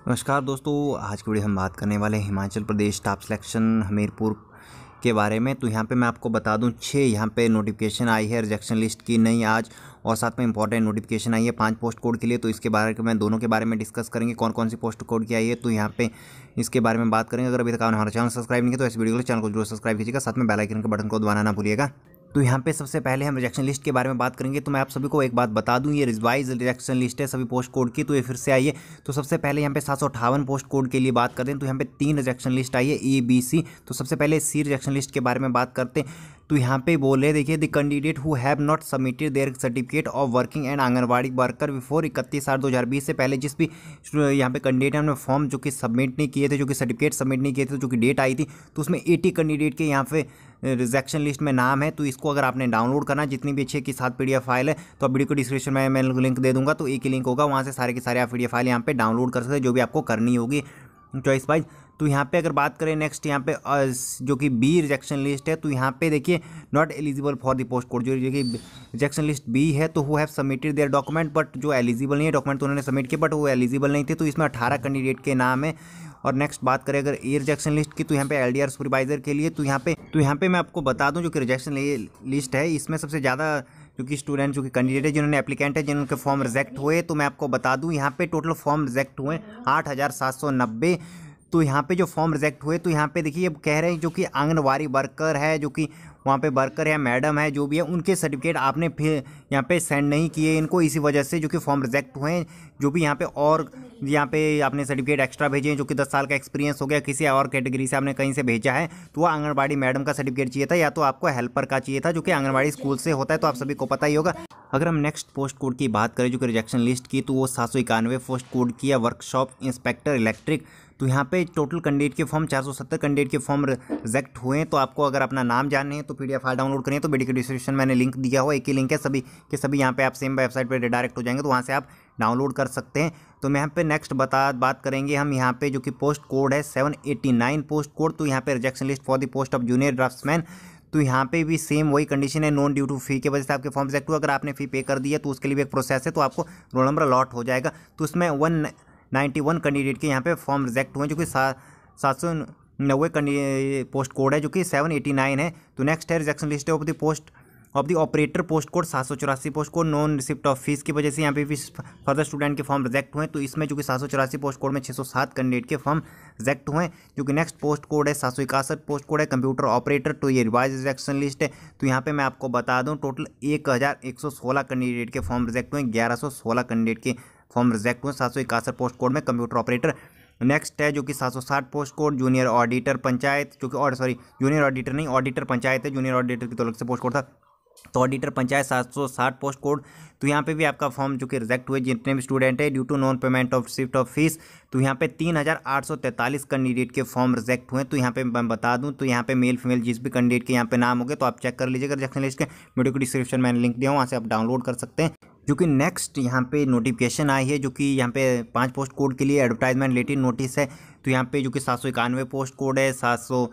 नमस्कार दोस्तों, आज की वीडियो हम बात करने वाले हिमाचल प्रदेश स्टाफ सिलेक्शन हमीरपुर के बारे में। तो यहाँ पे मैं आपको बता दूँ छः यहाँ पे नोटिफिकेशन आई है रिजेक्शन लिस्ट की नहीं आज, और साथ में इंपॉर्टेंट नोटिफिकेशन आई है पाँच पोस्ट कोड के लिए। तो इसके बारे में, दोनों के बारे में डिस्कस करेंगे कौन कौन सी पोस्ट कोड की आई है। तो यहाँ पे इसके बारे में बात करेंगे। अगर अभी तक आपने हमारा चैनल सब्सक्राइब नहीं किया तो इस वीडियो को चैनल को ज़रूर सब्सक्राइब कीजिएगा। साथ में बेलाइकन के बटन को दबाना ना भूलिएगा। तो यहाँ पे सबसे पहले हम रिजेक्शन लिस्ट के बारे में बात करेंगे। तो मैं आप सभी को एक बात बता दूँ, ये रिवाइज रिजेक्शन लिस्ट है, सभी पोस्ट कोड की तो ये फिर से है। तो सबसे पहले यहाँ पे सात पोस्ट कोड के लिए बात करते हैं। तो यहाँ पे तीन रिजेक्शन लिस्ट आई है ए बी सी तो सबसे पहले सी रिजेक्शन लिस्ट के बारे में बात करते हैं। तो यहाँ पे बोले देखिए the candidate who have not submitted their certificate of working and anganwadi worker before इकतीस आठ दो हज़ार बीस से पहले जिस भी, यहाँ पे कैंडिडेट ने फॉर्म जो कि सबमिट नहीं किए थे, जो कि सर्टिफिकेट सबमिट नहीं किए थे, जो कि डेट आई थी तो उसमें एटी कैंडिडेट के यहाँ पे रिजेक्शन लिस्ट में नाम है तो इसको अगर आपने डाउनलोड करना जितनी भी अच्छे की साथ पीडीएफ फ़ाइल है तो आप वीडियो को डिस्क्रिप्शन में मैं लिंक दे दूँगा तो एक ही लिंक होगा, वहाँ से सारे के सारे आप पीडीएफ फ़ाइल यहाँ पर डाउनलोड कर सकते हैं, जो भी आपको करनी होगी। चॉइस वाइज तो यहाँ पे अगर बात करें नेक्स्ट यहाँ पे जो कि बी रिजेक्शन लिस्ट है तो यहाँ पे देखिए not eligible for the post code जो कि रिजेक्शन लिस्ट बी है तो वो have submitted their document but जो एलिजिबल नहीं है डॉक्यूमेंट तो उन्होंने सबमिट किए बट वो एलिजिबल नहीं थे तो इसमें अठारह कैंडिडेट के नाम है। और नेक्स्ट बात करें अगर ई रिजेक्शन लिस्ट की तो यहाँ पे एल डी सुपरवाइजर के लिए तो यहाँ पे तो यहाँ पे मैं आपको बता दूँ, जो कि रिजेक्शन लिस्ट है, इसमें सबसे ज़्यादा जो कि स्टूडेंट जो कि कैंडिडेट है, जिन्होंने एप्लीकेंट है जिनके फॉर्म रिजेक्ट हुए तो मैं आपको बता दूँ, यहाँ पे टोटल फॉर्म रिजेक्ट हुए आठ हज़ार सात सौ नब्बे। तो यहाँ पे जो फॉर्म रिजेक्ट हुए तो यहाँ पे देखिए, अब कह रहे हैं जो कि आंगनवाड़ी वर्कर है, जो कि वहाँ पे वर्कर है मैडम है, जो भी है, उनके सर्टिफिकेट आपने फिर यहाँ पे सेंड नहीं किए। इनको इसी वजह से जो कि फॉर्म रिजेक्ट हुए हैं, जो भी यहाँ पे और यहाँ पे आपने सर्टिफिकेट एक्स्ट्रा भेजे हैं, जो कि दस साल का एक्सपीरियंस हो गया, किसी और कैटेगरी से आपने कहीं से भेजा है तो वो आंगनबाड़ी मैडम का सर्टिफिकेट चाहिए था, या तो आपको हेल्पर का चाहिए था, जो कि आंगनबाड़ी स्कूल से होता है तो आप सभी को पता ही होगा। अगर हम नेक्स्ट पोस्ट कोड की बात करें, जो कि रिजेक्शन लिस्ट की तो वो सात सौ इक्यानवे पोस्ट कोड की है वर्कशॉप इंस्पेक्टर इलेक्ट्रिक तो यहाँ पे टोटल कैंडिडेट के फॉर्म 470 कैंडिडेट के फॉर्म रिजेक्ट हुए हैं। तो आपको अगर अपना नाम जानने हैं तो पी फ़ाइल डाउनलोड करें। तो वीडियो के डिस्क्रिप्शन मैंने लिंक दिया हुआ एक ही लिंक है। सभी के सभी यहाँ पे आप सेम वेबसाइट पर डायरेक्ट हो जाएँगे तो वहाँ से आप डाउनलोड कर सकते हैं। तो मैं यहाँ पे नेक्स्ट बता, बात करेंगे हम यहाँ पे जो कि पोस्ट कोड है सेवन पोस्ट कोड तो यहाँ पे rejection list for the post of junior draftsman तो यहाँ पे भी सेम वही कंडीशन है नॉन ड्यू टू फ़ी की वजह से आपके फॉर्म रिजेक्ट हुआ अगर आपने फ़ी पे कर दिया तो उसके लिए भी एक प्रोसेस है तो आपको रोल नंबर अलॉट हो जाएगा। तो उसमें वन नाइन्टी वन कैंडिडेट के यहाँ पे फॉर्म रिजेक्ट हुए जो कि सात सौ नब्बे पोस्ट कोड है, जो कि सेवन एटी नाइन है। तो नेक्स्ट है rejection list of the post of the operator post code सात सौ चौरासी post code non receipt of fees की वजह से यहाँ पे भी फर्दर स्टूडेंट के फॉर्म रिजेक्ट हुए तो इसमें जो कि सात सौ चौरासी पोस्ट कोड में छः सौ सात कैंडिडेट के फॉर्म रिजेक्ट हुए जो कि नेक्स्ट पोस्ट कोड है, सात सौ इकसठ पोस्ट कोड है कंप्यूटर ऑपरेटर तो ये रिवाइज रिजेक्शन लिस्ट है। तो यहाँ पे मैं आपको बता दूँ टोटल एक हज़ार एक सौ सोलह कैंडिडेट के फॉर्म रिजेक्ट हुए ग्यारह सौ सोलह कैंडिडेट के। फॉर्म रिजेक्ट हुए। सात सौ इकसठ पोस्ट कोड में कंप्यूटर ऑपरेटर नेक्स्ट है, जो कि सात सौ साठ post code junior auditor panchayat, जो कि और सॉरी जूनियर ऑडिटर नहीं ऑडिटर पंचायत है। जूनियर ऑडिटर की तो अलग से पोस्ट कोड था। तो ऑडिटर पंचायत सात सौ साठ पोस्ट कोड तो यहाँ पे भी आपका फॉर्म जो कि रिजेक्ट हुए, जितने भी स्टूडेंट है due to non payment of shift of fees तो यहाँ पे तीन हज़ार आठ सौ तैंतालीस कैंडिडेट के फॉर्म रिजेक्ट हुए तो यहाँ पे मैं बता दूँ तो यहाँ पे मेल फीमेल जिस भी कैंडिडेट के यहाँ पे नाम हो गए तो आप चेक कर लीजिएगा रिजेक्शन लिस्ट के। वीडियो को डिस्क्रिप्शन मैंने लिंक दिया हूँ वहाँ से आप डाउनलोड कर सकते हैं। जो कि नेक्स्ट यहाँ पे नोटिफिकेशन आई है जो कि यहाँ पे पाँच पोस्ट कोड के लिए एडवर्टाइजमेंट रिलेटेड नोटिस है तो यहाँ पे जो कि सात सौ इक्यानवे पोस्ट कोड है सात सौ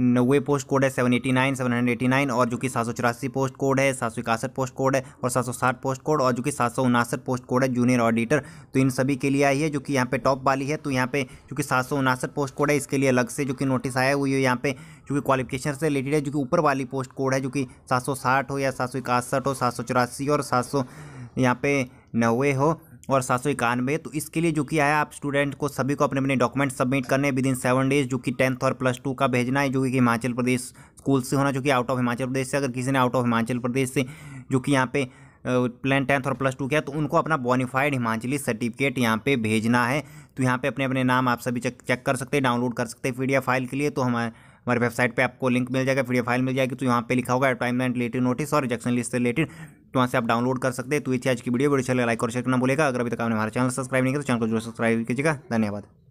नब्बे पोस्ट कोड है seven eighty nine seven hundred eighty nine और जो कि सात सौ चौरासी पोस्ट कोड है सात सौ इकसठ पोस्ट कोड है और सात सौ साठ पोस्ट कोड और जो कि सात सौ उनासठ पोस्ट कोड है जूनियर ऑडिटर तो इन सभी के लिए आई है जो कि यहाँ पे टॉप वाली है तो यहाँ पे जो कि सात सौ उनासठ पोस्ट कोड है इसके लिए अलग से जो कि नोटिस आया हुई है यहाँ पे जो कि क्वालिफिकेशन से रिलेटेड है जो कि ऊपर वाली पोस्ट कोड है जो कि सात सौ साठ हो या सात सौ इकसठ हो सात सौ चौरासी और सात सौ यहाँ पे नब्बे हो और सात सौ इक्यानवे। तो इसके लिए जो कि आया, आप स्टूडेंट को सभी को अपने अपने डॉक्यूमेंट सबमिट करने विद इन सेवन डेज़ जो कि टेंथ और प्लस टू का भेजना है, जो कि हिमाचल प्रदेश स्कूल से होना, जो कि आउट ऑफ़ हिमाचल प्रदेश से, अगर किसी ने आउट ऑफ़ हिमाचल प्रदेश से, जो कि यहाँ पे प्लान टेंथ और प्लस टू किया तो उनको अपना बोनीफाइड हिमाचली सर्टिफिकेट यहाँ पे भेजना है। तो यहाँ पे अपने अपने नाम आप सभी चेक चेक कर सकते हैं डाउनलोड कर सकते हैं पीडीएफ फ़ाइल के लिए। तो हमारे हमारे वेबसाइट पे आपको लिंक मिल जाएगा पीडीएफ फ़ाइल मिल जाएगी। तो यहाँ पे लिखा होगा टाइमलाइन रिलेटेड नोटिस और रिजेक्शन लिस्ट से रिलेटेड तो वहाँ से आप डाउनलोड कर सकते हैं। तो ये आज की वीडियो। वीडियो चले लाइक और शेयर करना बोलेगा अगर अभी तक आपने हमारे चैनल सब्सक्राइब नहीं किया तो चैनल को जो सब्सक्राइब कीजिएगा। धन्यवाद।